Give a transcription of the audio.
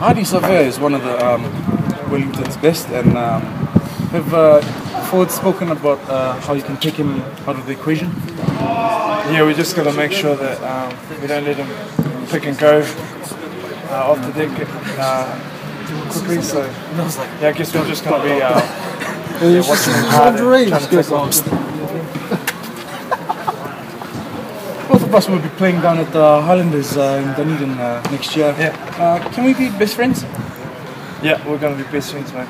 Ardie Savea is one of the um, Wellington's best, and um, have uh, forward spoken about uh, how you can take him out of the equation. Yeah, we just got to make sure that um, we don't let him pick and go uh, off the deck uh, quickly. So yeah, I guess we're just going to be uh, yeah, watching him hard and trying to take Both of us will be playing down at the Highlanders uh, in Dunedin uh, next year. Yeah. Uh, can we be best friends? Yeah, we're going to be best friends, mate.